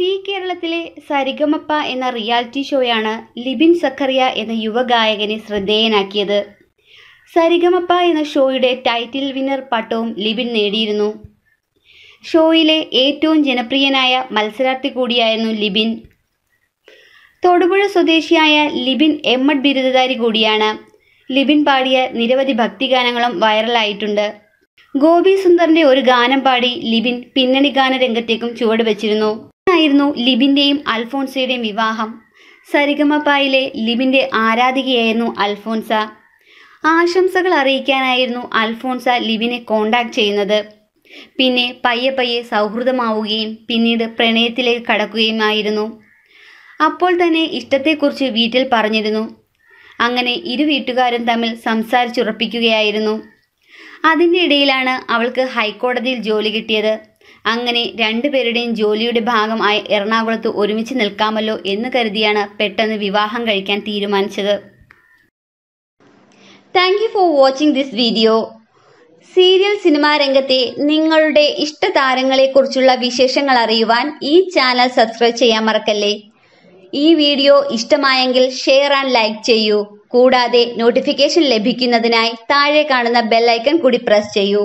C കേരളത്തിലെ സരിഗമപ്പ എന്ന reality ഷോയാണ് Libin Zacharia എന്ന യുവഗായകനെ ശ്രദ്ധേയനാക്കിയത്. സരിഗമപ്പ എന്ന ഷോയുടെ ടൈറ്റിൽ വിന്നർ പട്ടവും ലിബിൻ നേടിയിരുന്നു. ഷോയിലെ ഏറ്റവും ജനപ്രിയനായ മത്സരാർത്ഥി കൂടിയായിരുന്നു ലിബിൻ. തൊടുപുഴ സ്വദേശിയായ ലിബിൻ എം എഡ് ബിരുദധാരി കൂടിയാണ്. ലിബിൻ പാടിയ നിരവധി ഭക്തിഗാനങ്ങളും വൈറലായിട്ടുണ്ട്. ഗോപി സുന്ദറിന്റെ ഒരു ഗാനം പാടി ലിബിൻ പിന്നണി ഗാന രംഗത്തേക്കും ചുവട് വെച്ചിരുന്നു ആയിരുന്നു ലിബിന്റെയും അൽഫോൺസയുടെയും വിവാഹം. സരിഗമപ്പായിലെ ലിബിന്റെ ആരാധികയായിരുന്നു അൽഫോൻസ ആശംസകൾ അറിയിക്കാനായിരുന്നു അൽഫോൻസ ലിബിനെ കോണ്ടാക്ട് ചെയ്യുന്നത്. പിന്നെ പയ്യെ പയ്യെ സൗഹൃദമാവുകയും പിന്നീട് പ്രണയത്തിലേക്ക് കടക്കുകയുമായിരുന്നു. അപ്പോൾ തന്നെ ഇഷ്ടത്തെക്കുറിച്ച് വീട്ടിൽ പറഞ്ഞിരുന്നു. അങ്ങനെ ഇരു വീട്ടുകാരും തമ്മിൽ സംസാരിച്ചുറപ്പിക്കുകയായിരുന്നു. അതിന്റെ ഇടയിലാണ് അവൾക്ക് ഹൈക്കോടതിയിൽ ജോലി കിട്ടിയത്. അങ്ങനെ രണ്ടുപേരുടെയും ജോലിയുടെ ഭാഗമായി എറണാകുളത്ത് ഒരുമിച്ച് നിൽക്കാമല്ലോ എന്ന് കരുതിയാണ് പെട്ടെന്ന് വിവാഹം കഴിക്കാൻ തീരുമാനിച്ചത്. Thank you for watching this video serial cinema രംഗത്തെ നിങ്ങളുടെ ഇഷ്ട താരങ്ങളെക്കുറിച്ചുള്ള വിശേഷങ്ങൾ അറിയുവാൻ ഈ ചാനൽ സബ്സ്ക്രൈബ് ചെയ്യാൻ മറക്കല്ലേ? ഈ വീഡിയോ ഇഷ്ടമായെങ്കിൽ ഷെയർ ആൻഡ് ലൈക്ക് ചെയ്യൂ. കൂടാതെ നോട്ടിഫിക്കേഷൻ ലഭിക്കുന്നതിനായി താഴെ കാണുന്ന ബെല്ലൈക്കൺ കൂടി പ്രസ് ചെയ്യൂ.